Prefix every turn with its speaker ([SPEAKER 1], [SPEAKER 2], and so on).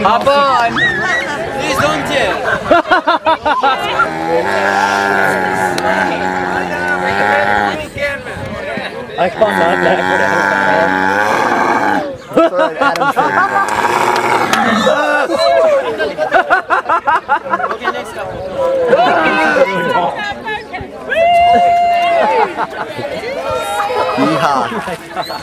[SPEAKER 1] Hop on! Please don't tip.
[SPEAKER 2] I can't laugh
[SPEAKER 1] Okay, 你好。
[SPEAKER 3] 哈